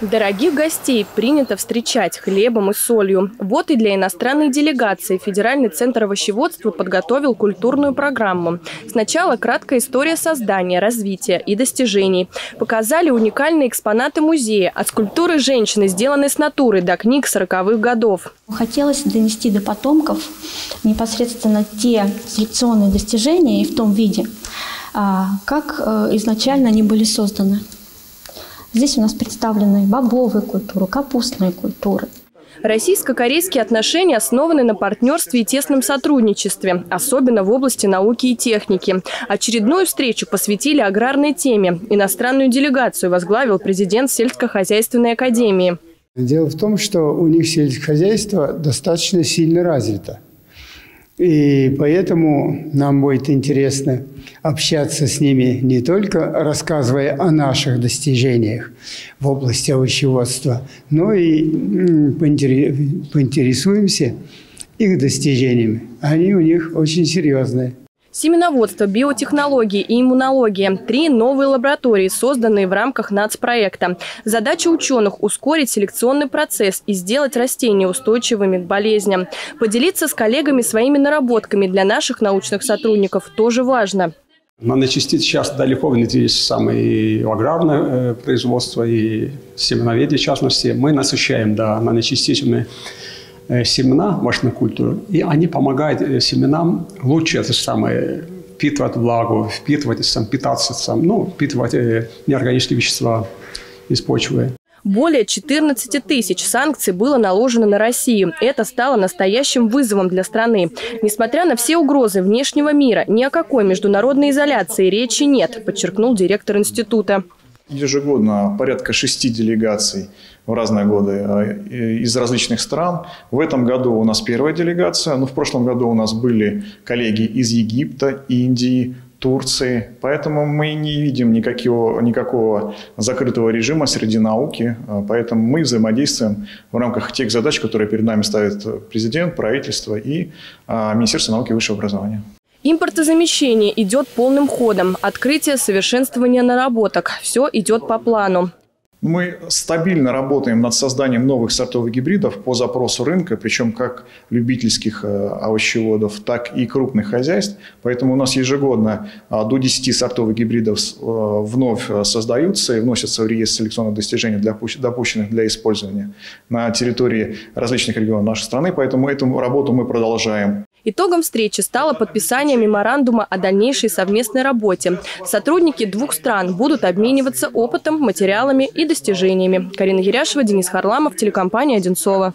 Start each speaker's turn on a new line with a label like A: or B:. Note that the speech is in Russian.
A: Дорогих гостей принято встречать хлебом и солью. Вот и для иностранной делегации Федеральный центр овощеводства подготовил культурную программу. Сначала краткая история создания, развития и достижений. Показали уникальные экспонаты музея. От скульптуры женщины, сделанной с натуры, до книг 40-х годов.
B: Хотелось донести до потомков непосредственно те селекционные достижения и в том виде, а, как э, изначально они были созданы. Здесь у нас представлены бобовые культуры, капустные культуры.
A: Российско-корейские отношения основаны на партнерстве и тесном сотрудничестве, особенно в области науки и техники. Очередную встречу посвятили аграрной теме. Иностранную делегацию возглавил президент сельскохозяйственной академии.
C: Дело в том, что у них сельскохозяйство достаточно сильно развито. И поэтому нам будет интересно общаться с ними не только рассказывая о наших достижениях в области овощеводства, но и поинтересуемся их достижениями. Они у них очень серьезные.
A: Семеноводство, биотехнологии и иммунология – три новые лаборатории, созданные в рамках нацпроекта. Задача ученых – ускорить селекционный процесс и сделать растения устойчивыми к болезням. Поделиться с коллегами своими наработками для наших научных сотрудников тоже важно.
D: Наночастицы сейчас далеко внедрились самое аграрное э, производство и семеноведение в частности. Мы насыщаем да, наночастицами семена овощной культуры, и они помогают э, семенам лучше это самое впитывать влагу, впитывать, сам, питаться, сам, ну, впитывать э, неорганические вещества из почвы.
A: Более 14 тысяч санкций было наложено на Россию. Это стало настоящим вызовом для страны. Несмотря на все угрозы внешнего мира, ни о какой международной изоляции речи нет, подчеркнул директор института.
E: Ежегодно порядка шести делегаций в разные годы э, из различных стран. В этом году у нас первая делегация, но в прошлом году у нас были коллеги из Египта, Индии, Турции. Поэтому мы не видим никакого, никакого закрытого режима среди науки. Э, поэтому мы взаимодействуем в рамках тех задач, которые перед нами ставит президент, правительство и э, Министерство науки и высшего образования.
A: Импортозамещение идет полным ходом. Открытие, совершенствование наработок. Все идет по плану.
E: Мы стабильно работаем над созданием новых сортовых гибридов по запросу рынка, причем как любительских э, овощеводов, так и крупных хозяйств. Поэтому у нас ежегодно а, до 10 сортовых гибридов э, вновь э, создаются и вносятся в реестр селекционных достижений, для, допущенных для использования на территории различных регионов нашей страны. Поэтому эту работу мы продолжаем.
A: Итогом встречи стало подписание меморандума о дальнейшей совместной работе. Сотрудники двух стран будут обмениваться опытом, материалами и достижениями. Карина Еряшева, Денис Харламов, телекомпания «Одинцова».